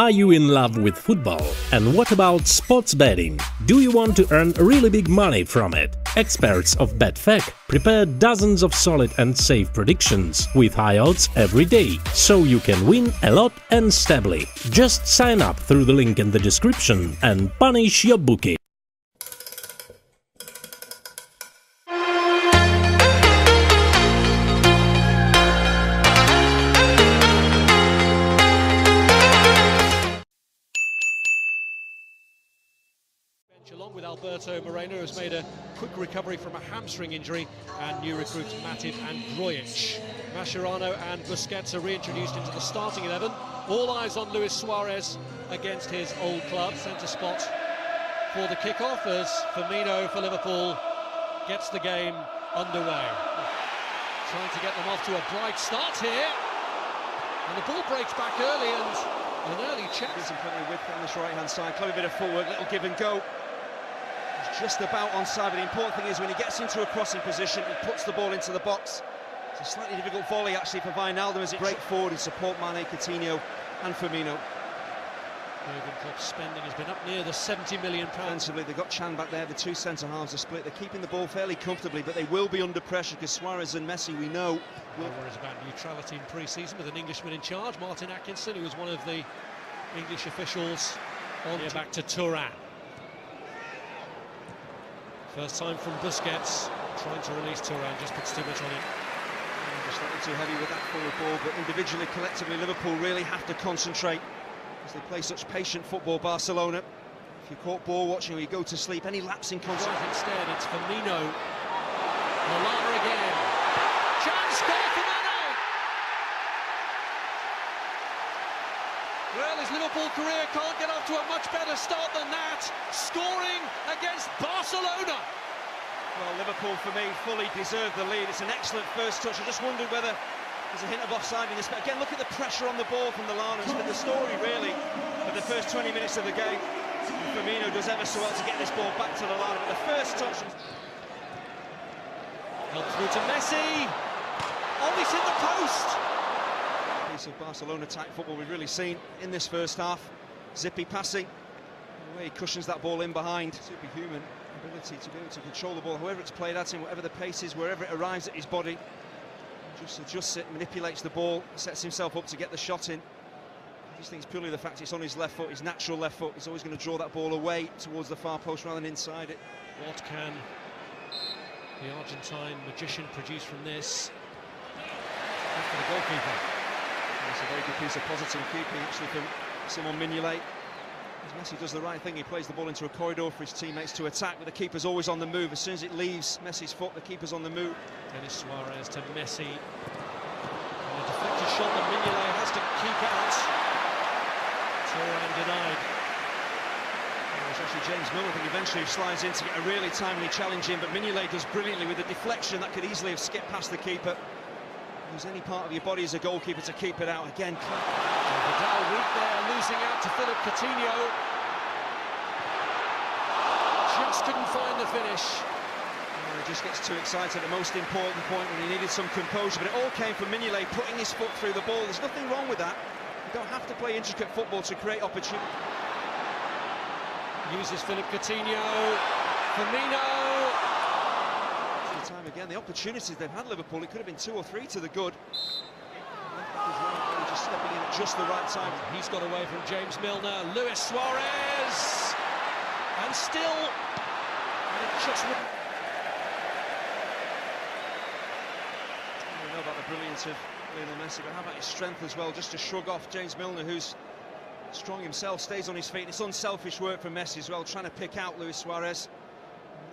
Are you in love with football? And what about sports betting? Do you want to earn really big money from it? Experts of Betfac prepare dozens of solid and safe predictions with high odds every day, so you can win a lot and stably. Just sign up through the link in the description and punish your bookie. Alberto Moreno, has made a quick recovery from a hamstring injury, and new recruits Matip and Grujic. Mascherano and Busquets are reintroduced into the starting 11. All eyes on Luis Suarez against his old club. Centre spot for the kickoff as Firmino for Liverpool gets the game underway. Trying to get them off to a bright start here. And the ball breaks back early and an early check. Gives him plenty of width on this right-hand side. Clever bit of footwork, little give and go just about onside, but the important thing is when he gets into a crossing position, he puts the ball into the box. It's a slightly difficult volley actually for Wijnaldum as it break forward and support Mane, Coutinho and Firmino. Jurgen Klopp's spending has been up near the 70 million pounds. Defensively, they've got Can back there, the two centre halves are split. They're keeping the ball fairly comfortably, but they will be under pressure because Suarez and Messi, we know. Will... No worries about neutrality in pre-season with an Englishman in charge, Martin Atkinson, who was one of the English officials on Here back to Turan. First time from Busquets, trying to release Turan, just puts too much on it. Just slightly too heavy with that forward ball, but individually, collectively, Liverpool really have to concentrate as they play such patient football, Barcelona. If you're caught ball watching or you go to sleep, any lapse in concentration... Right instead, it's Firmino. Lallana again. Chance, goal for Mane! Well, his Liverpool career can't get off to a much better start than that, scoring against Barcelona. Well, Liverpool, for me, fully deserved the lead. It's an excellent first touch. I just wondered whether there's a hint of offside in this. But again, look at the pressure on the ball from the. It's been the story, really, for the first 20 minutes of the game. Firmino does ever so well to get this ball back to the Lallana. But the first touch... Held through to Messi. Oh, he's hit the post of Barcelona type football we've really seen in this first half. Zippy passing, the way he cushions that ball in behind. Superhuman ability to be able to control the ball, however it's played at him, whatever the pace is, wherever it arrives at his body. Just adjusts it, manipulates the ball, sets himself up to get the shot in. I just think it's purely the fact it's on his left foot, his natural left foot. He's always going to draw that ball away towards the far post rather than inside it. What can the Argentine magician produce from this? The goalkeeper. It's a very good piece of positive keeping actually from Simon Mignolet. As Messi does the right thing, he plays the ball into a corridor for his teammates to attack, but the keeper's always on the move. As soon as it leaves Messi's foot, the keeper's on the move. Denis Suarez to Messi. And a deflected shot that Mignolet has to keep out. Turan denied. It's actually James Milner, I think, eventually slides in to get a really timely challenge in, but Mignolet does brilliantly with a deflection that could easily have skipped past the keeper. Use any part of your body as a goalkeeper to keep it out. Again, Vidal weak there, losing out to Philippe Coutinho. Just couldn't find the finish. Oh, he just gets too excited at the most important point when he needed some composure, but it all came from Mignolet putting his foot through the ball. There's nothing wrong with that. You don't have to play intricate football to create opportunity. Uses Philippe Coutinho. Firmino time again. The opportunities they've had, Liverpool, it could have been two or three to the good. Just stepping in at just the right time. He's got away from James Milner. Luis Suarez! And still, and it just wouldn't. We know about the brilliance of Lionel Messi, but how about his strength as well, just to shrug off James Milner, who's strong himself, stays on his feet. It's unselfish work from Messi as well, trying to pick out Luis Suarez.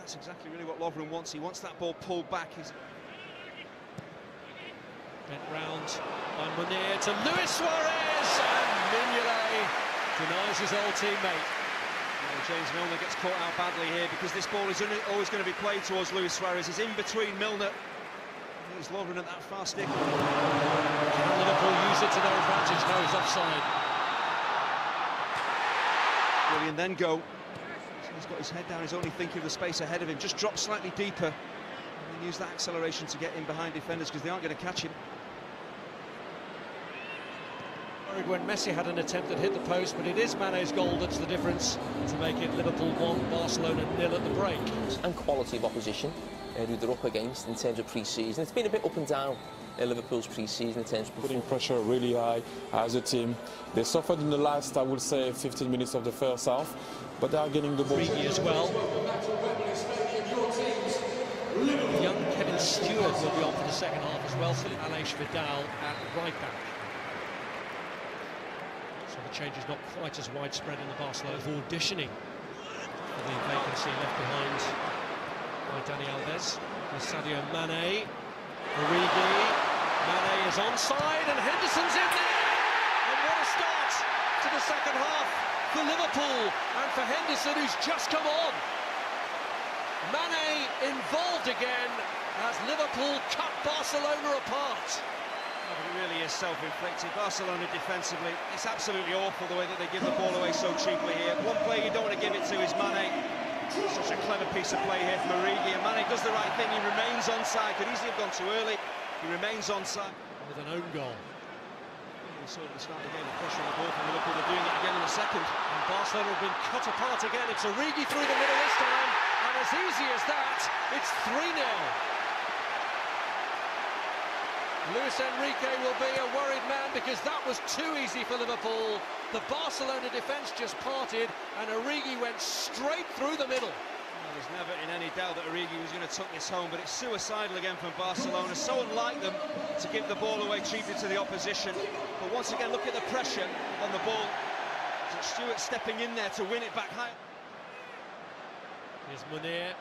That's exactly really what Lovren wants. He wants that ball pulled back. He's bent round by Munir to Luis Suarez, and Mignolet denies his old teammate. Well, James Milner gets caught out badly here because this ball is always going to be played towards Luis Suarez. He's in between Milner. He's Lovren at that far stick. Can Liverpool use it to their advantage? No, he's offside. William then go He's got his head down, he's only thinking of the space ahead of him. Just drop slightly deeper and use that acceleration to get in behind defenders because they aren't going to catch him. Carried when Messi had an attempt that hit the post, but it is Mane's goal that's the difference to make it Liverpool 1, Barcelona nil at the break. And quality of opposition uh, who they're up against in terms of pre-season. It's been a bit up and down in Liverpool's pre-season in terms putting pressure really high as a team. They suffered in the last, I would say, 15 minutes of the first half, but they are getting the ball. as well. Young Kevin Stewart will be on for the second half as well, so Aleix Vidal at right back. So the change is not quite as widespread in the Barcelona auditioning for the vacancy left behind by Dani Alves. With Sadio Mane, Origi, Mane is onside and Henderson's in there! And what a start to the second half for Liverpool and for Henderson who's just come on. Mane involved again as Liverpool cut Barcelona apart. Oh, it really is self-inflicted. Barcelona defensively, it's absolutely awful the way that they give the ball away so cheaply here. One player you don't want to give it to is Mane. Such a clever piece of play here from Origi, Mane does the right thing. He remains onside. Could easily have gone too early. He remains onside. With an own goal. We saw at the start of the game, the pressure on the ball from Liverpool. They're doing it again in the second. And Barcelona have been cut apart again. It's Origi through the middle this time. And as easy as that, it's 3-0. Luis Enrique will be a worried man because that was too easy for Liverpool. The Barcelona defence just parted and Origi went straight through the middle. There's never in any doubt that Origi was going to tuck this home, but it's suicidal again from Barcelona. So unlike them to give the ball away cheaply to the opposition. But once again, look at the pressure on the ball. Stewart stepping in there to win it back high. Here's Munir.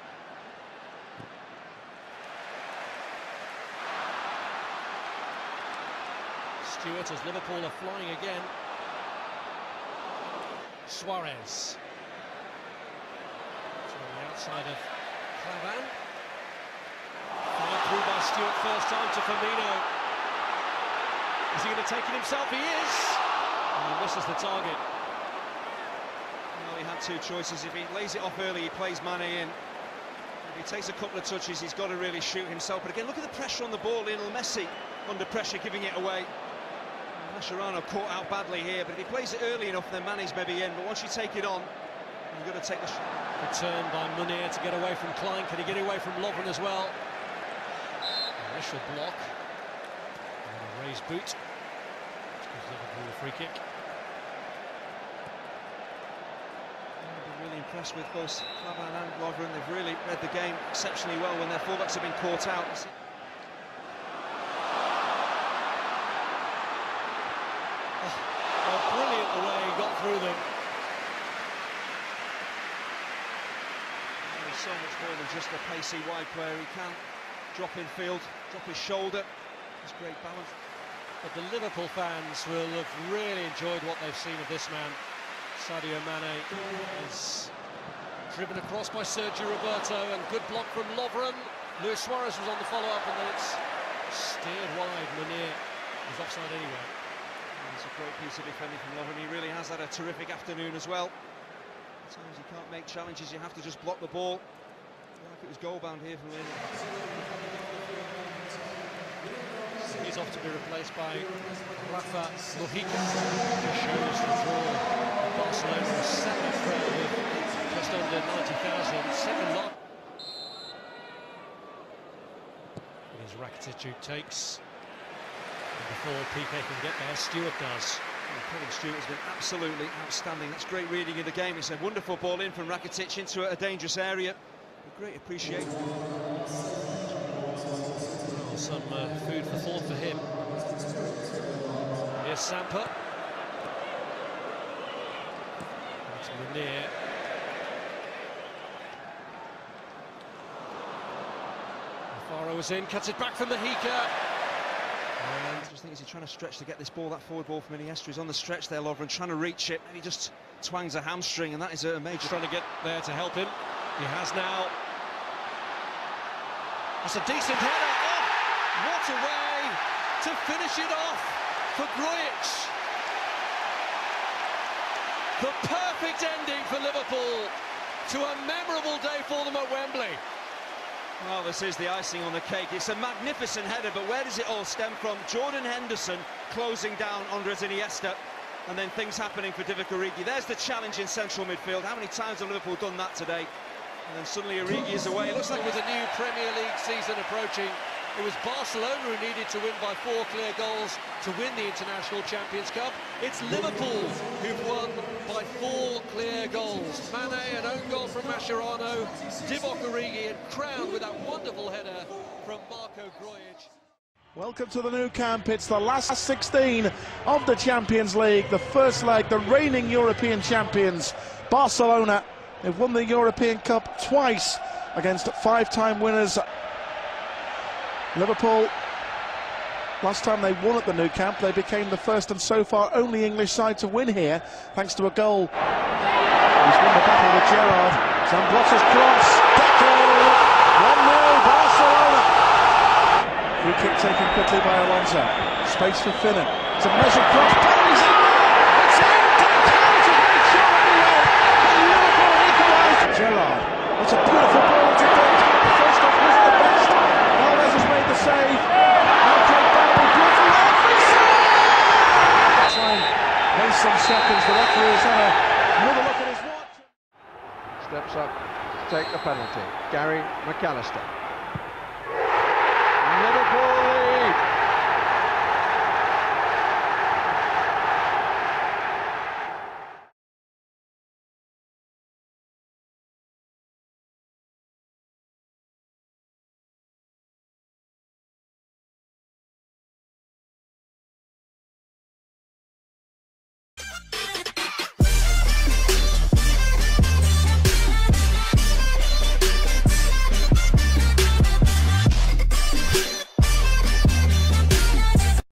Stewart as Liverpool are flying again. Suarez. Outside of. Fired through by Stewart first time to Firmino. Is he going to take it himself? He is! And he misses the target. Well, he had two choices. If he lays it off early, he plays Mane in. If he takes a couple of touches, he's got to really shoot himself. But again, look at the pressure on the ball. Lionel Messi under pressure, giving it away. Mascherano caught out badly here, but if he plays it early enough, then Mane's maybe in. But once you take it on, you've got to take the. Return by Munir to get away from Klein. Can he get away from Lovren as well? Initial block. And a raised boot. Gives Liverpool a free kick. I've been really impressed with both Klavan and Lovren. They've really read the game exceptionally well when their fullbacks have been caught out. Oh, brilliant the way he got through them. He's so much more than just a pacey wide player. He can drop in field, drop his shoulder. It's great balance. But the Liverpool fans will have really enjoyed what they've seen of this man. Sadio Mane is driven across by Sergio Roberto and good block from Lovren. Luis Suarez was on the follow-up and then it's steered wide. Munir was offside anyway. It's a great piece of defending from Lovren. He really has had a terrific afternoon as well. Sometimes you can't make challenges, you have to just block the ball. Like it was goal-bound here from Lynn. He's off to be replaced by Rafa Mojica, who shows the draw. Barcelona second crowd with just under 90,000, second lot. It is Rakitic who takes before Piqué can get there, Stewart does. Kevin Stewart has been absolutely outstanding. That's great reading of the game. It's a wonderful ball in from Rakitic into a dangerous area. A great appreciation. Oh, some uh, food for thought for him. Here's Samper. It's Munir. Alfaro was in, cuts it back from the Hika. And I just think he's trying to stretch to get this ball, that forward ball from Iniesta. He's on the stretch there, Lovren, trying to reach it, and he just twangs a hamstring, and that is a major... Trying to get there to help him. He has now. That's a decent header. Oh, what a way to finish it off for Grujic. The perfect ending for Liverpool to a memorable day for them at Wembley. Well, this is the icing on the cake. It's a magnificent header, but where does it all stem from? Jordan Henderson closing down Andres Iniesta, and then things happening for Divock Origi. There's the challenge in central midfield. How many times have Liverpool done that today? And then suddenly Origi is away. It looks like With a new Premier League season approaching, it was Barcelona who needed to win by four clear goals to win the International Champions Cup. It's Liverpool who've won by four clear goals. Mane, an own goal from Mascherano, Divock Origi, and crowned with that wonderful header from Marko Grujic. Welcome to the Nou Camp. It's the last 16 of the Champions League. The first leg, the reigning European champions, Barcelona. They've won the European Cup twice against five-time winners Liverpool. Last time they won at the Nou Camp, they became the first and so far only English side to win here, thanks to a goal. He's won the battle with Gerrard. Zambrotta's cross. Deco. 1-0 Barcelona. Free kick taken quickly by Alonso. Space for Finnan. It's a measured cross. Penalty's in It's in. Deco to make sure at the end. And Liverpool equalised. Gerrard. It's a beautiful ball to Deco. The first stop wasn't the best. Alves has made the save. Now Craig Barbie. Beautiful every save. Time. Waste some seconds. The referee has had another look at his watch. steps up to take the penalty. Gary McAllister.